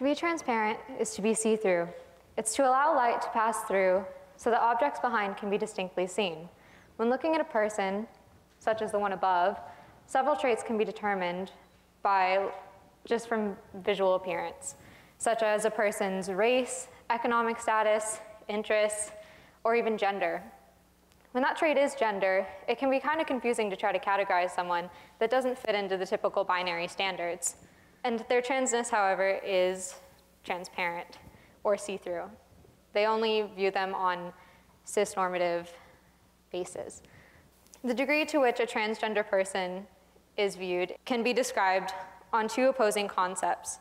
To be transparent is to be see-through. It's to allow light to pass through so that objects behind can be distinctly seen. When looking at a person, such as the one above, several traits can be determined by just from visual appearance, such as a person's race, economic status, interests, or even gender. When that trait is gender, it can be kind of confusing to try to categorize someone that doesn't fit into the typical binary standards. And their transness, however, is transparent or see-through. They only view them on cis-normative basis. The degree to which a transgender person is viewed can be described on two opposing concepts.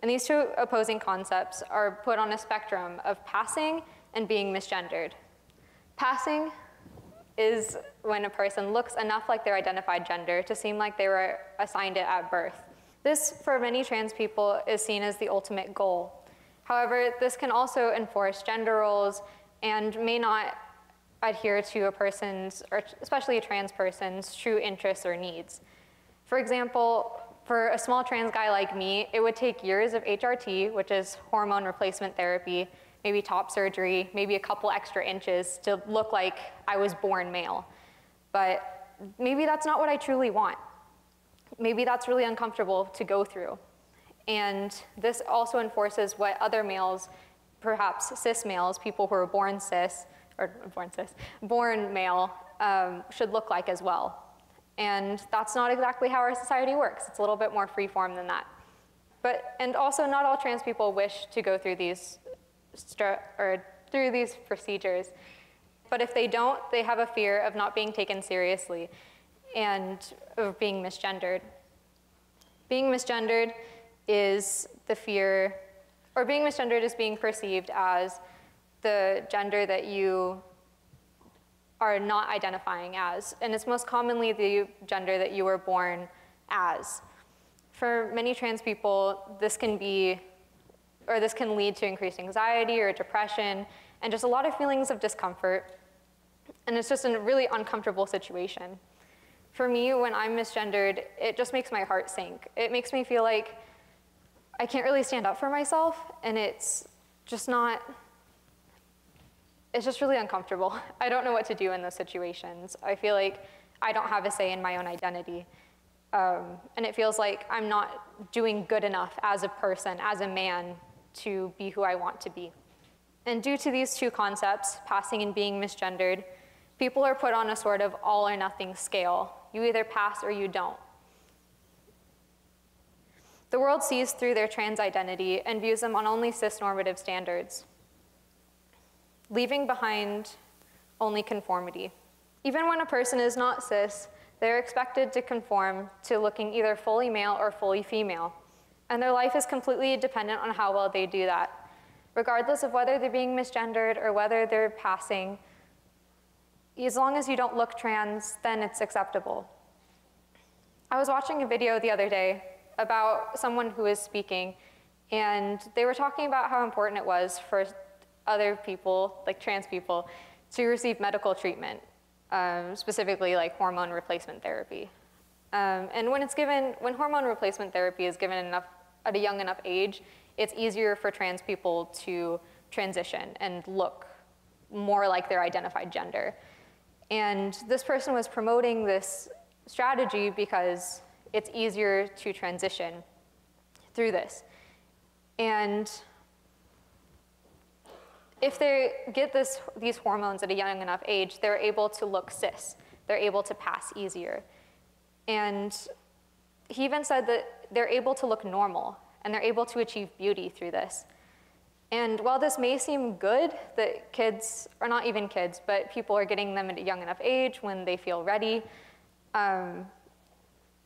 And these two opposing concepts are put on a spectrum of passing and being misgendered. Passing is when a person looks enough like their identified gender to seem like they were assigned it at birth. This, for many trans people, is seen as the ultimate goal. However, this can also enforce gender roles and may not adhere to a person's, or especially a trans person's, true interests or needs. For example, for a small trans guy like me, it would take years of HRT, which is hormone replacement therapy, maybe top surgery, maybe a couple extra inches to look like I was born male. But maybe that's not what I truly want. Maybe that's really uncomfortable to go through. And this also enforces what other males, perhaps cis males, people who are born cis, or born cis, born male, um, should look like as well. And that's not exactly how our society works. It's a little bit more freeform than that. But, and also not all trans people wish to go through these, or through these procedures. But if they don't, they have a fear of not being taken seriously and of being misgendered. Being misgendered is the fear, or being misgendered is being perceived as the gender that you are not identifying as, and it's most commonly the gender that you were born as. For many trans people, this can be, or this can lead to increased anxiety or depression, and just a lot of feelings of discomfort. And it's just a really uncomfortable situation. For me, when I'm misgendered, it just makes my heart sink. It makes me feel like I can't really stand up for myself, and it's just not, it's just really uncomfortable. I don't know what to do in those situations. I feel like I don't have a say in my own identity. Um, and it feels like I'm not doing good enough as a person, as a man, to be who I want to be. And due to these two concepts, passing and being misgendered, people are put on a sort of all or nothing scale. You either pass or you don't. The world sees through their trans identity and views them on only cis-normative standards leaving behind only conformity. Even when a person is not cis, they're expected to conform to looking either fully male or fully female. And their life is completely dependent on how well they do that. Regardless of whether they're being misgendered or whether they're passing, as long as you don't look trans, then it's acceptable. I was watching a video the other day about someone who was speaking, and they were talking about how important it was for other people, like trans people, to receive medical treatment, um, specifically like hormone replacement therapy. Um, and when it's given, when hormone replacement therapy is given enough, at a young enough age, it's easier for trans people to transition and look more like their identified gender. And this person was promoting this strategy because it's easier to transition through this. And if they get this, these hormones at a young enough age, they're able to look cis. They're able to pass easier. And he even said that they're able to look normal and they're able to achieve beauty through this. And while this may seem good that kids, or not even kids, but people are getting them at a young enough age when they feel ready, um,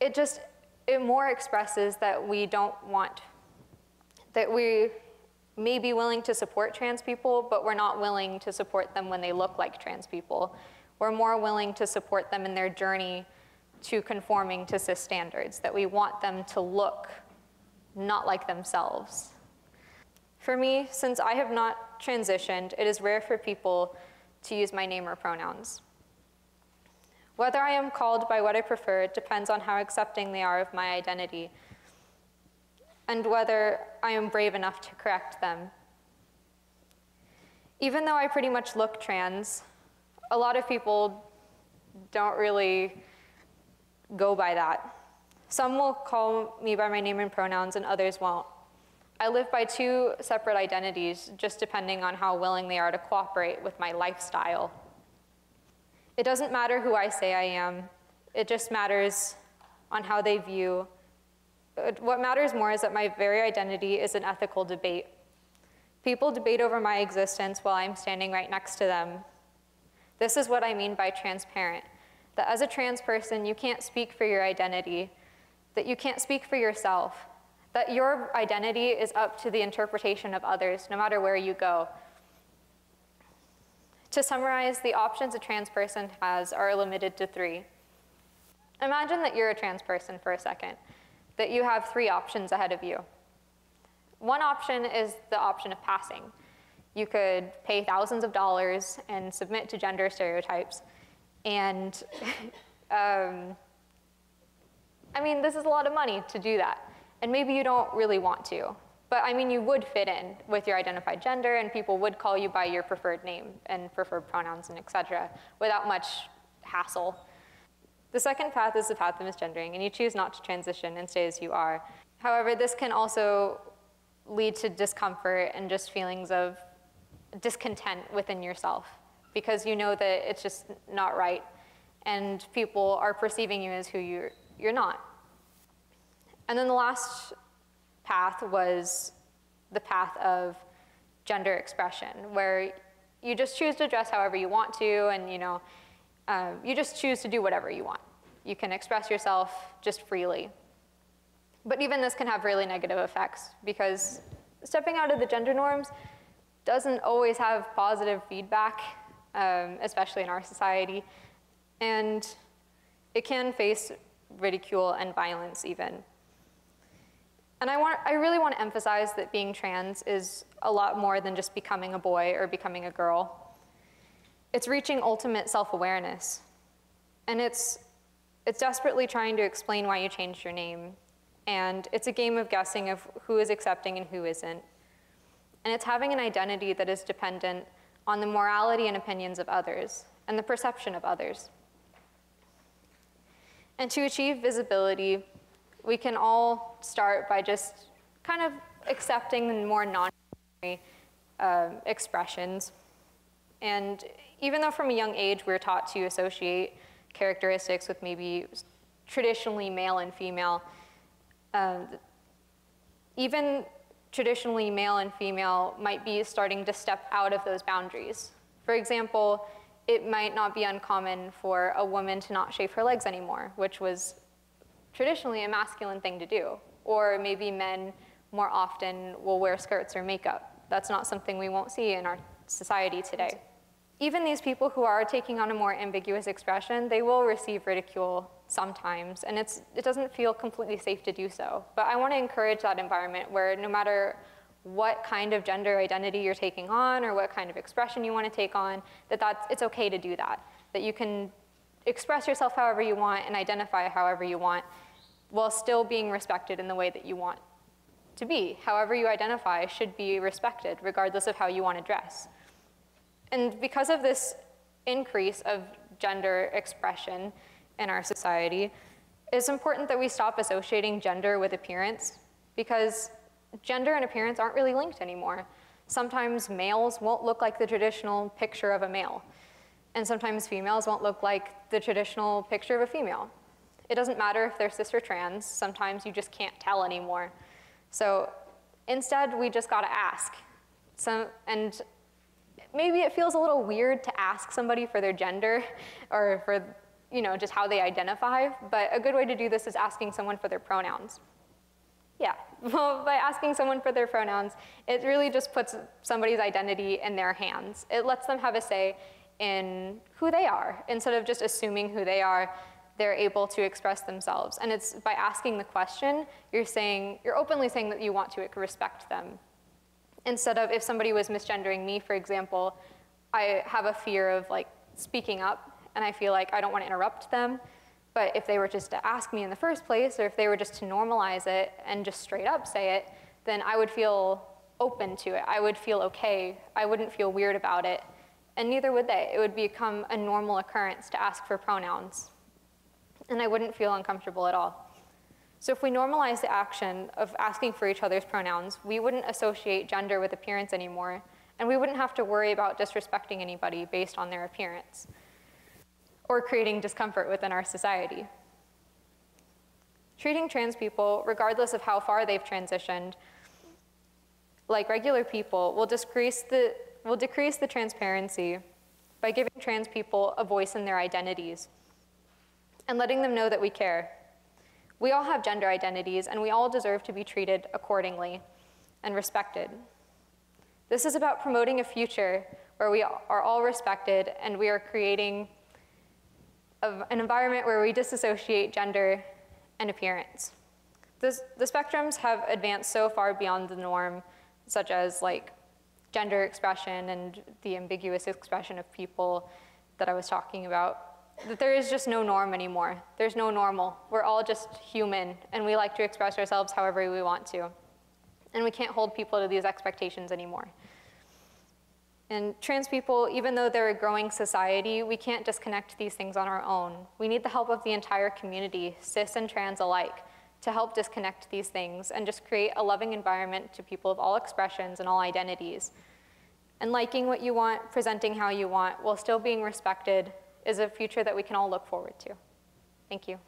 it just, it more expresses that we don't want, that we may be willing to support trans people, but we're not willing to support them when they look like trans people. We're more willing to support them in their journey to conforming to cis standards, that we want them to look not like themselves. For me, since I have not transitioned, it is rare for people to use my name or pronouns. Whether I am called by what I prefer depends on how accepting they are of my identity. and whether I am brave enough to correct them. Even though I pretty much look trans, a lot of people don't really go by that. Some will call me by my name and pronouns, and others won't. I live by two separate identities, just depending on how willing they are to cooperate with my lifestyle. It doesn't matter who I say I am, it just matters on how they view. What matters more is that my very identity is an ethical debate. People debate over my existence while I'm standing right next to them. This is what I mean by transparent that as a trans person, you can't speak for your identity, that you can't speak for yourself, that your identity is up to the interpretation of others, no matter where you go. To summarize, the options a trans person has are limited to three. Imagine that you're a trans person for a second, that you have three options ahead of you. One option is the option of passing. You could pay thousands of dollars and submit to gender stereotypes. And um, I mean, this is a lot of money to do that. And maybe you don't really want to. But I mean, you would fit in with your identified gender, and people would call you by your preferred name and preferred pronouns and et cetera, without much hassle. The second path is the path of misgendering, and you choose not to transition and stay as you are. However, this can also lead to discomfort and just feelings of discontent within yourself because you know that it's just not right and people are perceiving you as who you're, you're not. And then the last path was the path of gender expression, where you just choose to dress however you want to and you know, uh, you just choose to do whatever you want. You can express yourself just freely. But even this can have really negative effects because stepping out of the gender norms doesn't always have positive feedback, um, especially in our society. And it can face ridicule and violence even. And I, want, I really want to emphasize that being trans is a lot more than just becoming a boy or becoming a girl. It's reaching ultimate self-awareness. And it's it's desperately trying to explain why you changed your name. And it's a game of guessing of who is accepting and who isn't. And it's having an identity that is dependent on the morality and opinions of others and the perception of others. And to achieve visibility, we can all start by just kind of accepting the more non uh, expressions. And even though from a young age we're taught to associate characteristics with maybe traditionally male and female. Um, even traditionally male and female might be starting to step out of those boundaries. For example, it might not be uncommon for a woman to not shave her legs anymore, which was traditionally a masculine thing to do. Or maybe men more often will wear skirts or makeup. That's not something we won't see in our society today even these people who are taking on a more ambiguous expression, they will receive ridicule sometimes, and it's, it doesn't feel completely safe to do so. But I want to encourage that environment where no matter what kind of gender identity you're taking on or what kind of expression you want to take on, that that's, it's okay to do that. That you can express yourself however you want and identify however you want while still being respected in the way that you want to be. However you identify should be respected regardless of how you want to dress. And because of this increase of gender expression in our society, it's important that we stop associating gender with appearance because gender and appearance aren't really linked anymore. Sometimes males won't look like the traditional picture of a male, and sometimes females won't look like the traditional picture of a female. It doesn't matter if they're cis or trans, sometimes you just can't tell anymore. So instead, we just gotta ask. So, and maybe it feels a little weird to ask somebody for their gender or for you know, just how they identify, but a good way to do this is asking someone for their pronouns. Yeah, well, by asking someone for their pronouns, it really just puts somebody's identity in their hands. It lets them have a say in who they are. Instead of just assuming who they are, they're able to express themselves. And it's by asking the question, you're saying, you're openly saying that you want to respect them instead of if somebody was misgendering me, for example, I have a fear of like speaking up and I feel like I don't want to interrupt them. But if they were just to ask me in the first place, or if they were just to normalize it and just straight up say it, then I would feel open to it. I would feel okay. I wouldn't feel weird about it. And neither would they. It would become a normal occurrence to ask for pronouns. And I wouldn't feel uncomfortable at all. So if we normalize the action of asking for each other's pronouns, we wouldn't associate gender with appearance anymore, and we wouldn't have to worry about disrespecting anybody based on their appearance or creating discomfort within our society. Treating trans people, regardless of how far they've transitioned, like regular people, will decrease the, will decrease the transparency by giving trans people a voice in their identities and letting them know that we care. We all have gender identities, and we all deserve to be treated accordingly and respected. This is about promoting a future where we are all respected and we are creating an environment where we disassociate gender and appearance. This, the spectrums have advanced so far beyond the norm, such as like gender expression and the ambiguous expression of people that I was talking about, that there is just no norm anymore. There's no normal. We're all just human, and we like to express ourselves however we want to. And we can't hold people to these expectations anymore. And trans people, even though they're a growing society, we can't disconnect these things on our own. We need the help of the entire community, cis and trans alike, to help disconnect these things and just create a loving environment to people of all expressions and all identities. And liking what you want, presenting how you want, while still being respected, is a future that we can all look forward to. Thank you.